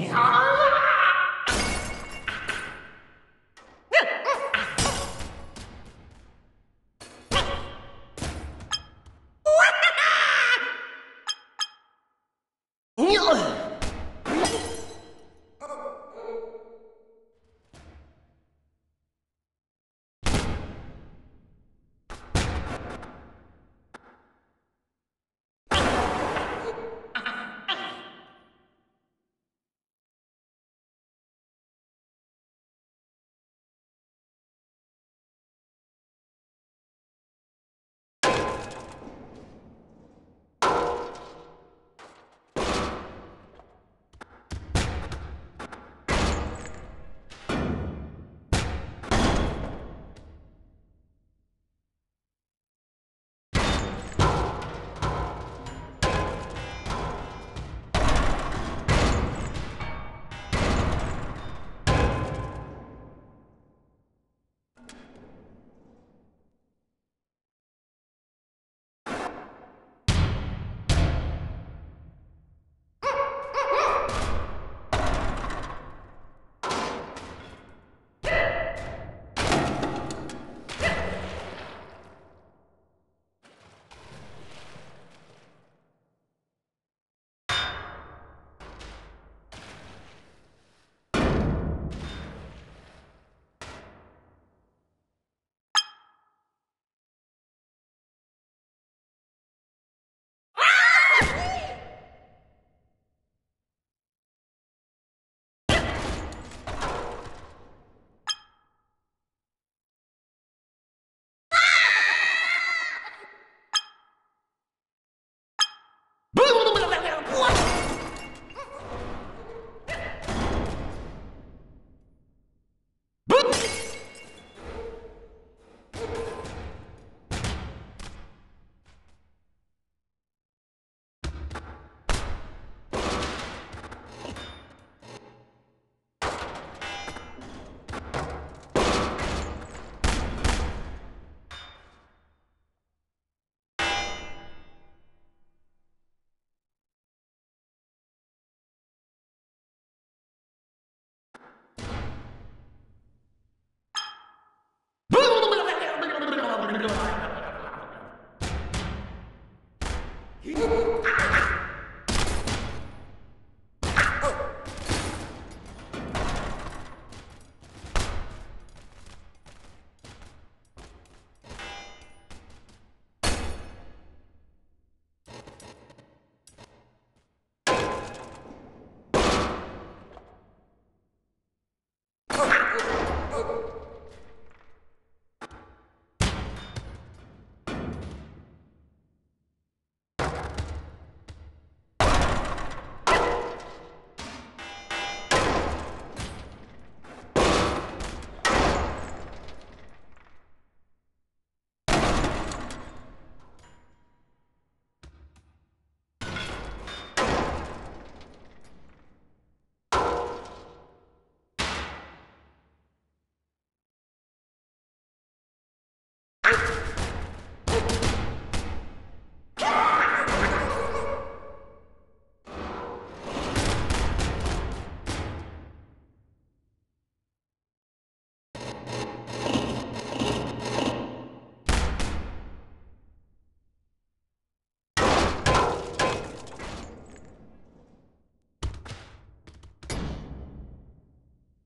Yeah.